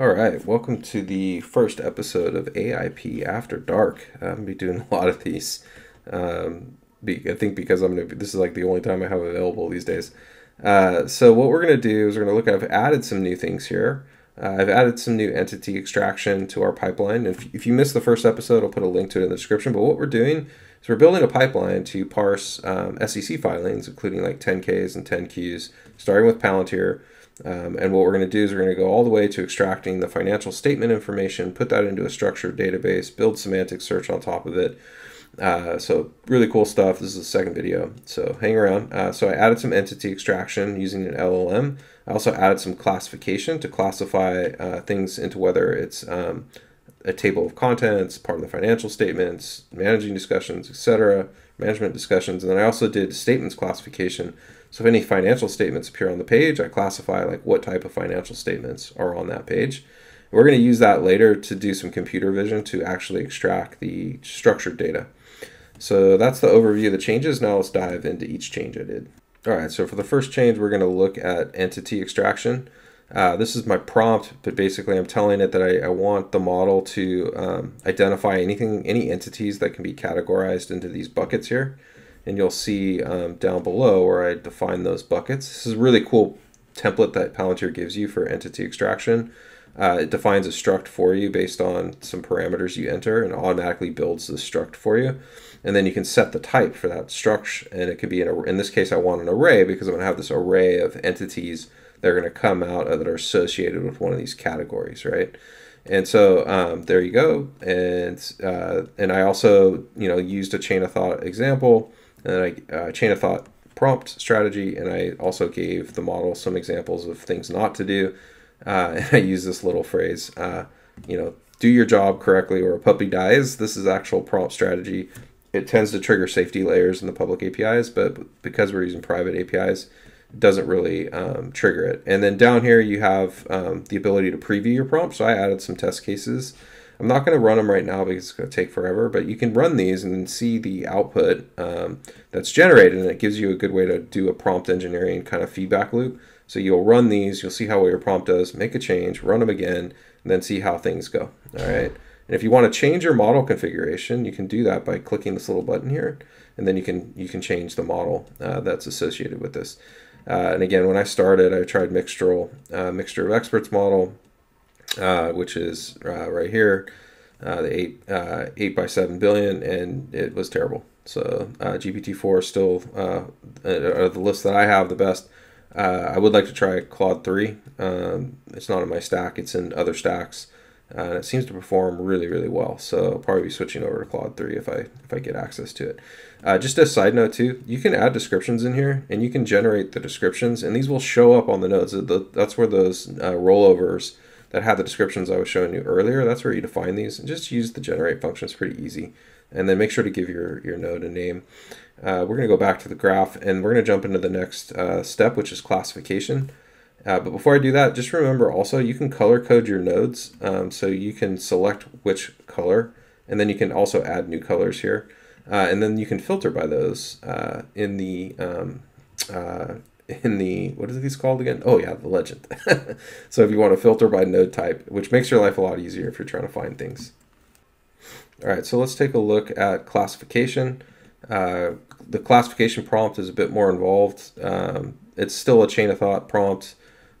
All right, welcome to the first episode of AIP After Dark. I'm gonna be doing a lot of these. Um, be, I think because I'm gonna. Be, this is like the only time I have available these days. Uh, so what we're gonna do is we're gonna look. I've added some new things here. Uh, I've added some new entity extraction to our pipeline. If, if you missed the first episode, I'll put a link to it in the description. But what we're doing is we're building a pipeline to parse um, SEC filings, including like 10Ks and 10Qs, starting with Palantir. Um, and what we're going to do is we're going to go all the way to extracting the financial statement information, put that into a structured database, build semantic search on top of it. Uh, so really cool stuff. This is the second video, so hang around. Uh, so I added some entity extraction using an LLM. I also added some classification to classify uh, things into whether it's um, a table of contents, part of the financial statements, managing discussions, etc., management discussions, and then I also did statements classification so if any financial statements appear on the page, I classify like what type of financial statements are on that page. We're going to use that later to do some computer vision to actually extract the structured data. So that's the overview of the changes. Now let's dive into each change I did. All right, so for the first change, we're going to look at entity extraction. Uh, this is my prompt, but basically I'm telling it that I, I want the model to um, identify anything, any entities that can be categorized into these buckets here and you'll see um, down below where I define those buckets. This is a really cool template that Palantir gives you for entity extraction. Uh, it defines a struct for you based on some parameters you enter and automatically builds the struct for you. And then you can set the type for that struct, and it could be, in, in this case, I want an array because I'm going to have this array of entities that are going to come out that are associated with one of these categories, right? And so um, there you go. And uh, and I also you know used a chain of thought example and I uh, chain of thought prompt strategy, and I also gave the model some examples of things not to do. Uh, and I use this little phrase, uh, you know, do your job correctly or a puppy dies. This is actual prompt strategy. It tends to trigger safety layers in the public APIs, but because we're using private APIs, it doesn't really um, trigger it. And then down here, you have um, the ability to preview your prompt. So I added some test cases I'm not going to run them right now because it's going to take forever, but you can run these and see the output um, that's generated, and it gives you a good way to do a prompt engineering kind of feedback loop. So you'll run these, you'll see how well your prompt does, make a change, run them again, and then see how things go. All right. And if you want to change your model configuration, you can do that by clicking this little button here, and then you can you can change the model uh, that's associated with this. Uh, and again, when I started, I tried Mixtral, uh, Mixture of Experts model, uh, which is uh, right here, uh, the eight uh, eight by seven billion, and it was terrible. So uh, GPT-4 is still uh, the list that I have the best. I would like to try Claude 3. Um, it's not in my stack; it's in other stacks, and it seems to perform really, really well. So I'll probably be switching over to Claude 3 if I if I get access to it. Just a side note too, you can add descriptions in here, and you can generate the descriptions, and these will show up on the nodes. That's where those rollovers that had the descriptions I was showing you earlier. That's where you define these and just use the generate function. It's pretty easy. And then make sure to give your, your node a name. Uh, we're going to go back to the graph and we're going to jump into the next uh, step, which is classification. Uh, but before I do that, just remember also you can color code your nodes. Um, so you can select which color and then you can also add new colors here. Uh, and then you can filter by those uh, in the um, uh, in the what is these called again? Oh yeah, the legend. so if you want to filter by node type, which makes your life a lot easier if you're trying to find things. All right, so let's take a look at classification. Uh, the classification prompt is a bit more involved. Um, it's still a chain of thought prompt.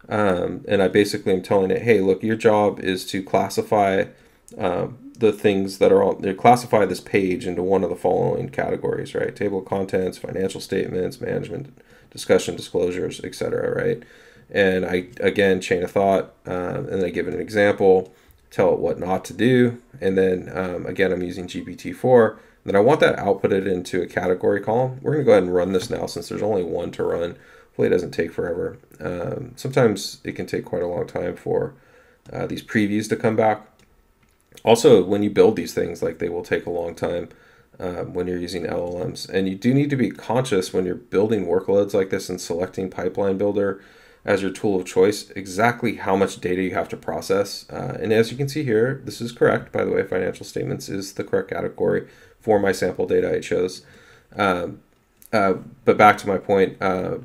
Um, and I basically am telling it, hey, look, your job is to classify um, the things that are on, classify this page into one of the following categories, right? Table of contents, financial statements, management discussion, disclosures, etc. Right? And I again chain of thought, um, and then I give it an example, tell it what not to do, and then um, again I'm using GPT-4. Then I want that outputted into a category column. We're to go ahead and run this now since there's only one to run. Hopefully it doesn't take forever. Um, sometimes it can take quite a long time for uh, these previews to come back. Also, when you build these things, like they will take a long time um, when you're using LLMs. And you do need to be conscious when you're building workloads like this and selecting Pipeline Builder as your tool of choice, exactly how much data you have to process. Uh, and as you can see here, this is correct. By the way, financial statements is the correct category for my sample data I chose. Um, uh, but back to my point, uh,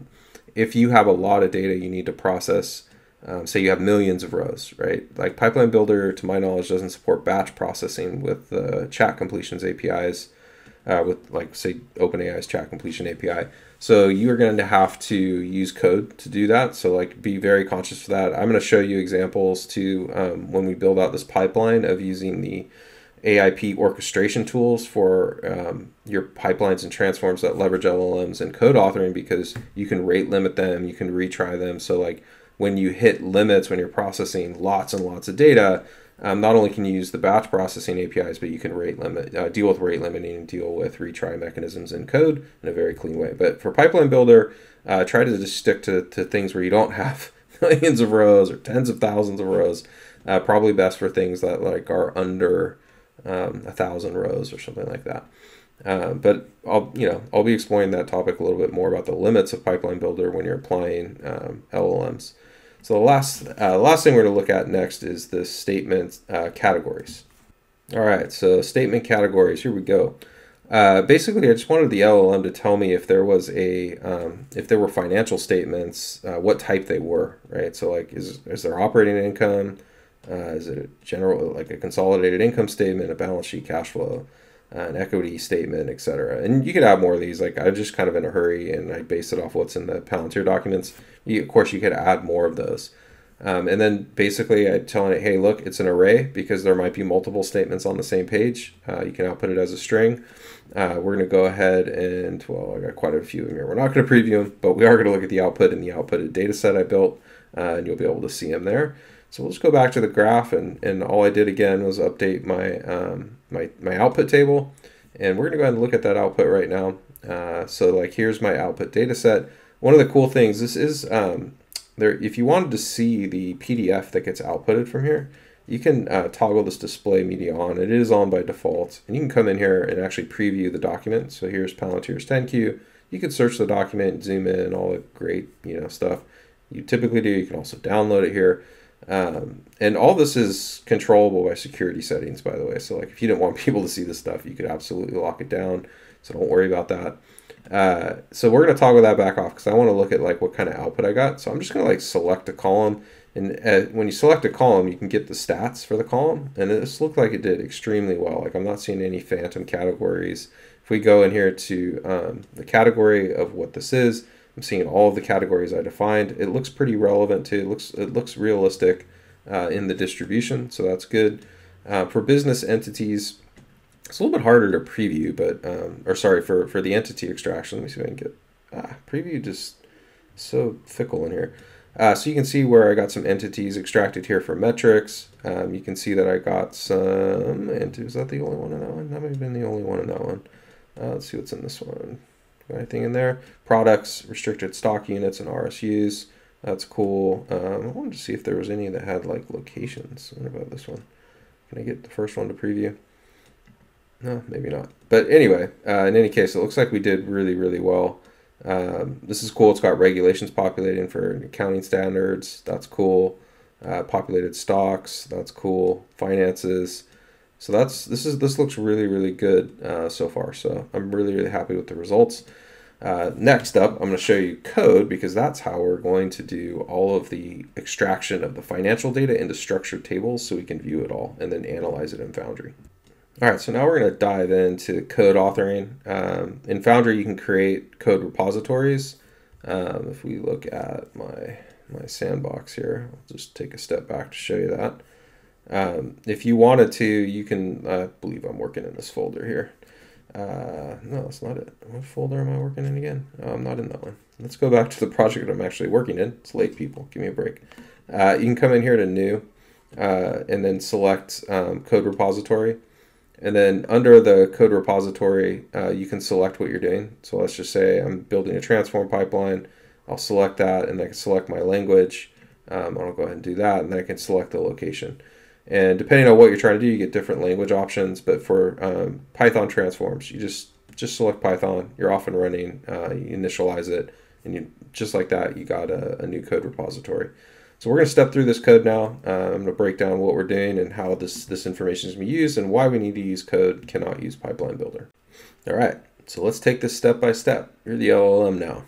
if you have a lot of data you need to process, um, say you have millions of rows, right? Like Pipeline Builder, to my knowledge, doesn't support batch processing with the chat completions APIs, uh, with like say OpenAI's chat completion API. So you are going to have to use code to do that. So like be very conscious of that. I'm going to show you examples to um, when we build out this pipeline of using the AIP orchestration tools for um, your pipelines and transforms that leverage LLMs and code authoring because you can rate limit them, you can retry them. So like when you hit limits when you're processing lots and lots of data, um, not only can you use the batch processing APIs, but you can rate limit, uh, deal with rate limiting, and deal with retry mechanisms in code in a very clean way. But for Pipeline Builder, uh, try to just stick to, to things where you don't have millions of rows or tens of thousands of rows. Uh, probably best for things that like are under um, a thousand rows or something like that. Uh, but I'll you know I'll be exploring that topic a little bit more about the limits of Pipeline Builder when you're applying um, LLMs. So the last uh, last thing we're going to look at next is the statement uh, categories. All right, so statement categories. Here we go. Uh, basically, I just wanted the LLM to tell me if there was a um, if there were financial statements, uh, what type they were. Right. So like, is is there operating income? Uh, is it a general like a consolidated income statement, a balance sheet, cash flow? Uh, an equity statement, etc. And you could add more of these. Like I'm just kind of in a hurry, and I based it off what's in the Palantir documents. You, of course, you could add more of those. Um, and then basically, I'm telling it, hey, look, it's an array because there might be multiple statements on the same page. Uh, you can output it as a string. Uh, we're going to go ahead and, well, I got quite a few them here. We're not going to preview them, but we are going to look at the output in the outputted data set I built, uh, and you'll be able to see them there. So we'll just go back to the graph, and, and all I did again was update my, um, my, my output table. And we're going to go ahead and look at that output right now. Uh, so like here's my output data set. One of the cool things, this is, um, there. if you wanted to see the PDF that gets outputted from here, you can uh, toggle this display media on. It is on by default. And you can come in here and actually preview the document. So here's Palantir's 10Q. You can search the document, zoom in, all the great you know stuff you typically do. You can also download it here. Um, and all this is controllable by security settings, by the way. So like if you didn't want people to see this stuff, you could absolutely lock it down. So don't worry about that. Uh, so we're going to toggle that back off because I want to look at like what kind of output I got. So I'm just going to like select a column. And uh, when you select a column, you can get the stats for the column. And this looked like it did extremely well. Like I'm not seeing any phantom categories. If we go in here to um, the category of what this is, I'm seeing all of the categories I defined. It looks pretty relevant too. It looks it looks realistic uh, in the distribution, so that's good. Uh, for business entities, it's a little bit harder to preview, but um, or sorry for for the entity extraction. Let me see if I can get ah, preview just so fickle in here. Uh, so you can see where I got some entities extracted here for metrics. Um, you can see that I got some, and is that the only one in that one? That may have been the only one in that one. Uh, let's see what's in this one. Anything in there? Products, restricted stock units, and RSUs. That's cool. Um, I wanted to see if there was any that had like locations. What about this one? Can I get the first one to preview? No, maybe not. But anyway, uh, in any case, it looks like we did really, really well. Um, this is cool. It's got regulations populating for accounting standards. That's cool. Uh, populated stocks. That's cool. Finances. So that's this is this looks really really good uh, so far. So I'm really really happy with the results. Uh, next up, I'm going to show you code because that's how we're going to do all of the extraction of the financial data into structured tables so we can view it all and then analyze it in Foundry. All right, so now we're going to dive into code authoring. Um, in Foundry, you can create code repositories. Um, if we look at my my sandbox here, I'll just take a step back to show you that. Um, if you wanted to, you can, I believe I'm working in this folder here. Uh, no, that's not it. What folder am I working in again? Oh, I'm not in that one. Let's go back to the project I'm actually working in. It's late, people. Give me a break. Uh, you can come in here to new uh, and then select um, code repository. And then under the code repository, uh, you can select what you're doing. So let's just say I'm building a transform pipeline. I'll select that and I can select my language. Um, I'll go ahead and do that and then I can select the location. And depending on what you're trying to do, you get different language options. But for um, Python transforms, you just just select Python. You're off and running. Uh, you initialize it, and you just like that, you got a, a new code repository. So we're going to step through this code now. Uh, I'm going to break down what we're doing and how this, this information is going to be used and why we need to use code, cannot use Pipeline Builder. All right, So let's take this step by step. You're the LLM now.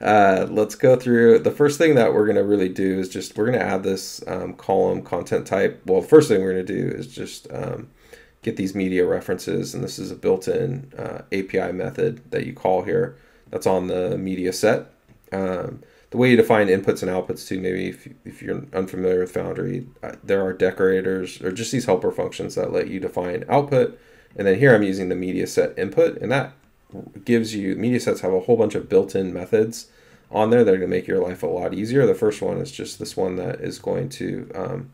uh, let's go through. The first thing that we're going to really do is just we're going to add this um, column content type. Well, first thing we're going to do is just um, get these media references, and this is a built-in uh, API method that you call here. That's on the media set. Um, the way you define inputs and outputs too, maybe if, if you're unfamiliar with Foundry, uh, there are decorators or just these helper functions that let you define output. And then here I'm using the media set input, and that gives you media sets have a whole bunch of built-in methods on there that are going to make your life a lot easier. The first one is just this one that is going to um,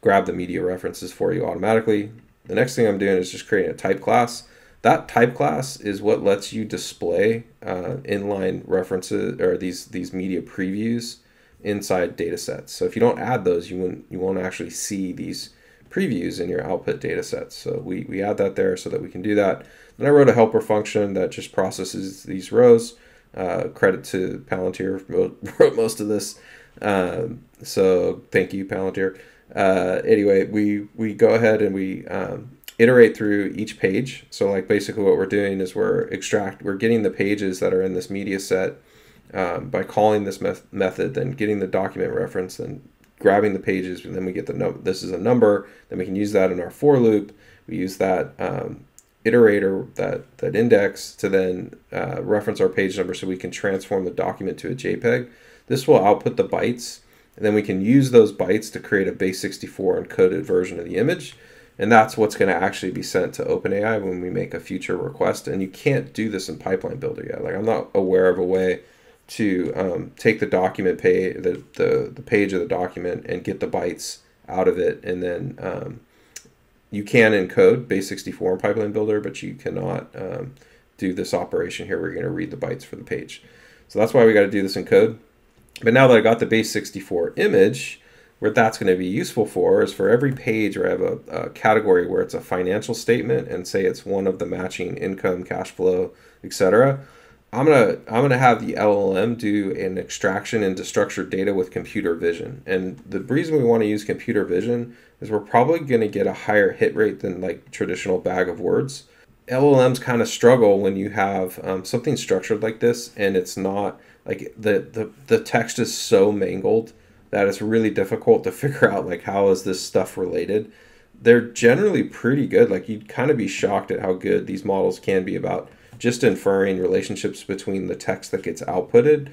grab the media references for you automatically. The next thing I'm doing is just creating a type class. That type class is what lets you display uh, inline references or these these media previews inside data sets. So if you don't add those, you won't you won't actually see these previews in your output data sets. So we, we add that there so that we can do that. Then I wrote a helper function that just processes these rows. Uh, credit to Palantir wrote most of this. Um, so thank you, Palantir. Uh, anyway, we, we go ahead and we um, iterate through each page. So like basically what we're doing is we're extract, we're getting the pages that are in this media set um, by calling this method, then getting the document reference, and grabbing the pages, and then we get the number. This is a number. Then we can use that in our for loop. We use that um, iterator, that that index, to then uh, reference our page number, so we can transform the document to a JPEG. This will output the bytes, and then we can use those bytes to create a base64 encoded version of the image. And that's what's going to actually be sent to OpenAI when we make a future request. And you can't do this in Pipeline Builder yet. Like I'm not aware of a way to um, take the document pay the, the the page of the document and get the bytes out of it, and then um, you can encode base64 in Pipeline Builder, but you cannot um, do this operation here. We're going to read the bytes for the page, so that's why we got to do this in code. But now that I got the base64 image, what that's going to be useful for is for every page where I have a, a, category where it's a financial statement and say it's one of the matching income, cash flow, etc. I'm gonna I'm gonna have the LLM do an extraction into structured data with computer vision. And the reason we want to use computer vision is we're probably gonna get a higher hit rate than like traditional bag of words. LLMs kind of struggle when you have um, something structured like this and it's not like the, the the text is so mangled that it's really difficult to figure out like how is this stuff related. They're generally pretty good. Like you'd kind of be shocked at how good these models can be about just inferring relationships between the text that gets outputted.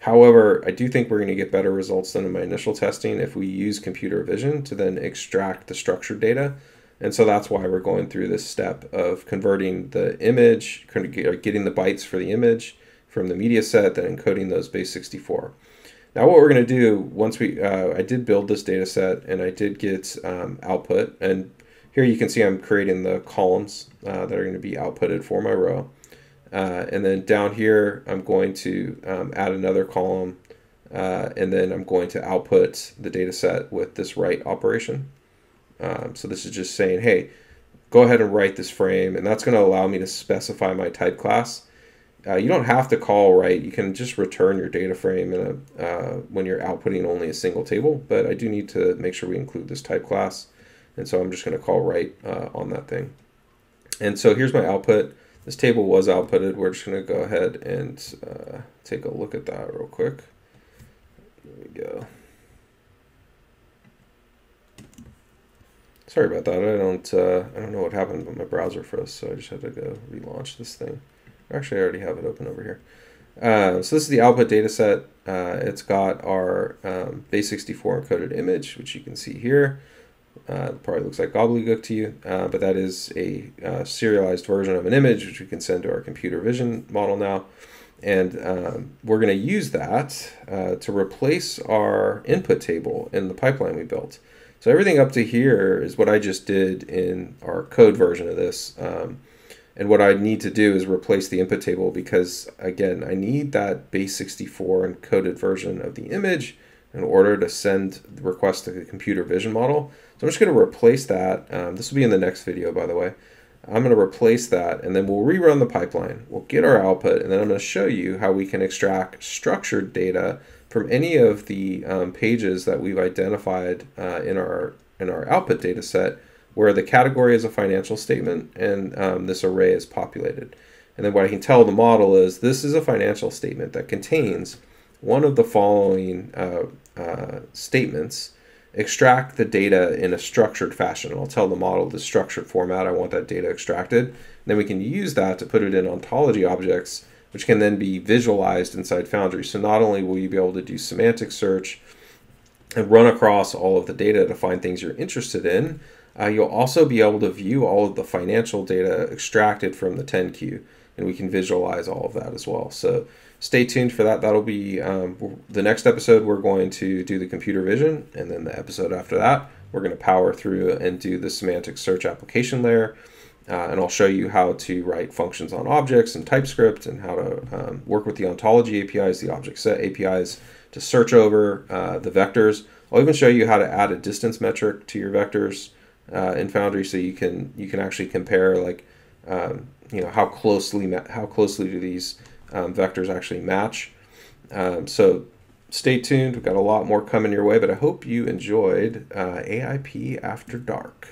However, I do think we're going to get better results than in my initial testing if we use computer vision to then extract the structured data. And so that's why we're going through this step of converting the image, getting the bytes for the image from the media set, then encoding those base 64. Now what we're going to do once we, uh, I did build this data set and I did get um, output. And here you can see I'm creating the columns uh, that are going to be outputted for my row. Uh, and then down here, I'm going to um, add another column, uh, and then I'm going to output the data set with this write operation. Um, so this is just saying, hey, go ahead and write this frame, and that's going to allow me to specify my type class. Uh, you don't have to call write. You can just return your data frame a, uh, when you're outputting only a single table, but I do need to make sure we include this type class. And so I'm just going to call write uh, on that thing. And so here's my output. This table was outputted. We're just going to go ahead and uh, take a look at that real quick. There we go. Sorry about that. I don't uh, I don't know what happened, but my browser froze, so I just had to go relaunch this thing. Actually, I already have it open over here. Uh, so this is the output data set. Uh, it's got our um, base64 encoded image, which you can see here. Uh, probably looks like gobbledygook to you, uh, but that is a uh, serialized version of an image which we can send to our computer vision model now. And um, we're going to use that uh, to replace our input table in the pipeline we built. So everything up to here is what I just did in our code version of this. Um, and what I need to do is replace the input table because, again, I need that base 64 encoded version of the image in order to send the request to the computer vision model. So I'm just going to replace that. Um, this will be in the next video, by the way. I'm going to replace that, and then we'll rerun the pipeline. We'll get our output, and then I'm going to show you how we can extract structured data from any of the um, pages that we've identified uh, in our in our output data set where the category is a financial statement and um, this array is populated. And then what I can tell the model is this is a financial statement that contains one of the following uh, uh, statements. Extract the data in a structured fashion. I'll tell the model the structured format I want that data extracted. And then we can use that to put it in ontology objects, which can then be visualized inside Foundry. So not only will you be able to do semantic search and run across all of the data to find things you're interested in, uh, you'll also be able to view all of the financial data extracted from the 10Q, and we can visualize all of that as well. So stay tuned for that. That'll be um, the next episode. We're going to do the computer vision, and then the episode after that, we're going to power through and do the semantic search application layer. Uh, and I'll show you how to write functions on objects and TypeScript and how to um, work with the ontology APIs, the object set APIs to search over uh, the vectors. I'll even show you how to add a distance metric to your vectors uh, in Foundry, so you can you can actually compare like um, you know how closely how closely do these um, vectors actually match. Um, so stay tuned. We've got a lot more coming your way, but I hope you enjoyed uh, AIP After Dark.